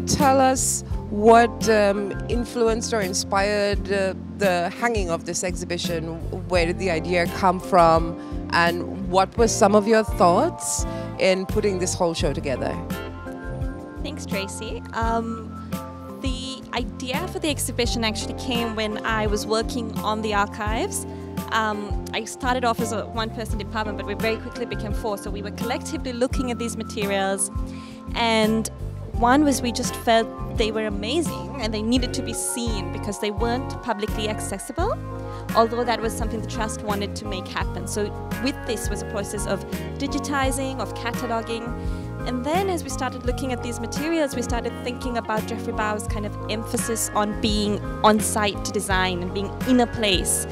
tell us what um, influenced or inspired uh, the hanging of this exhibition? Where did the idea come from? And what were some of your thoughts in putting this whole show together? Thanks, Tracy. Um, the idea for the exhibition actually came when I was working on the archives. Um, I started off as a one person department, but we very quickly became four. So we were collectively looking at these materials. And one was we just felt they were amazing and they needed to be seen because they weren't publicly accessible although that was something the trust wanted to make happen. So with this was a process of digitizing of cataloging and then as we started looking at these materials we started thinking about Geoffrey Bawa's kind of emphasis on being on site to design and being in a place.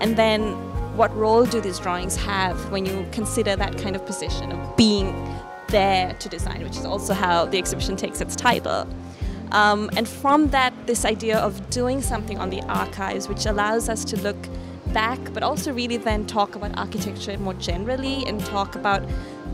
And then what role do these drawings have when you consider that kind of position of being there to design, which is also how the exhibition takes its title. Um, and from that, this idea of doing something on the archives, which allows us to look back, but also really then talk about architecture more generally and talk about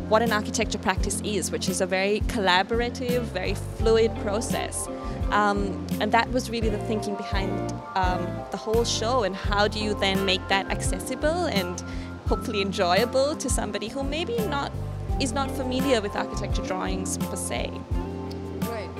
what an architecture practice is, which is a very collaborative, very fluid process. Um, and that was really the thinking behind um, the whole show and how do you then make that accessible and hopefully enjoyable to somebody who maybe not is not familiar with architecture drawings per se. Right.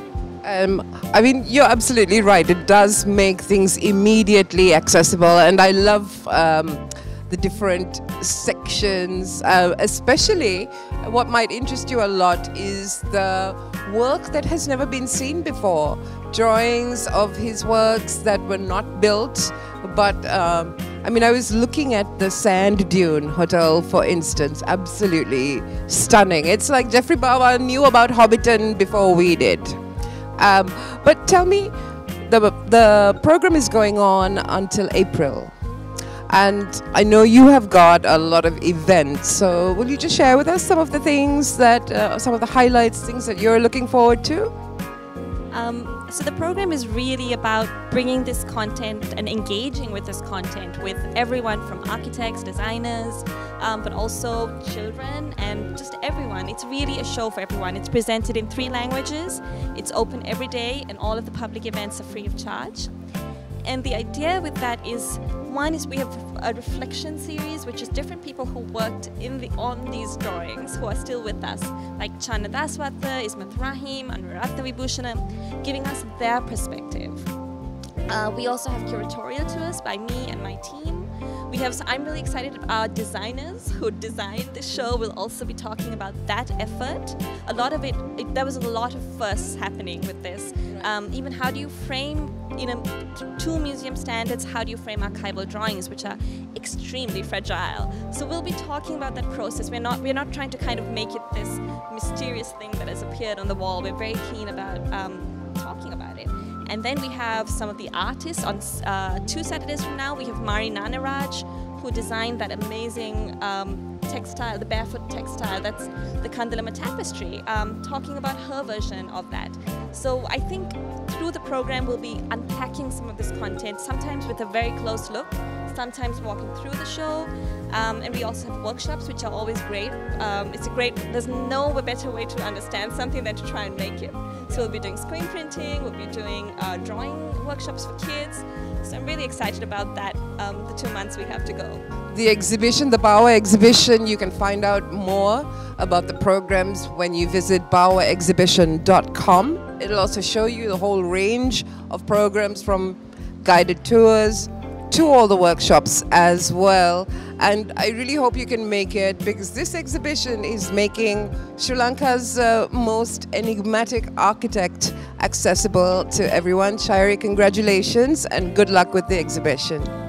Um, I mean, you're absolutely right. It does make things immediately accessible, and I love um, the different sections. Uh, especially, what might interest you a lot is the work that has never been seen before. Drawings of his works that were not built, but um, I mean, I was looking at the Sand Dune Hotel, for instance. Absolutely stunning. It's like Geoffrey Bawa knew about Hobbiton before we did. Um, but tell me, the, the program is going on until April. And I know you have got a lot of events. So will you just share with us some of the things that, uh, some of the highlights, things that you're looking forward to? Um, so the program is really about bringing this content and engaging with this content with everyone from architects, designers, um, but also children and just everyone. It's really a show for everyone. It's presented in three languages. It's open every day and all of the public events are free of charge. And the idea with that is one is we have a reflection series, which is different people who worked in the on these drawings who are still with us, like Channa Daswatte, Ismeth Raheem, Anuradha Vibhushanam, giving us their perspective. Uh, we also have curatorial tours by me and my team. Have, I'm really excited our designers who designed the show will also be talking about that effort. A lot of it, it there was a lot of firsts happening with this. Um, even how do you frame you know, two museum standards, how do you frame archival drawings, which are extremely fragile? So we'll be talking about that process. We're not we're not trying to kind of make it this mysterious thing that has appeared on the wall. We're very keen about um, talking about it. And then we have some of the artists on uh, two Saturdays from now. We have Mari Nanaraj, who designed that amazing um, textile, the barefoot textile, that's the Kandalama tapestry, um, talking about her version of that. So I think through the program we'll be unpacking some of this content, sometimes with a very close look, sometimes walking through the show. Um, and we also have workshops, which are always great. Um, it's a great, there's no better way to understand something than to try and make it. So we'll be doing screen printing, we'll be doing uh, drawing workshops for kids. So I'm really excited about that, um, the two months we have to go. The exhibition, the Bawa exhibition, you can find out more about the programs when you visit bawaexhibition.com. It'll also show you the whole range of programs from guided tours, to all the workshops as well. And I really hope you can make it because this exhibition is making Sri Lanka's uh, most enigmatic architect accessible to everyone. Shayari, congratulations and good luck with the exhibition.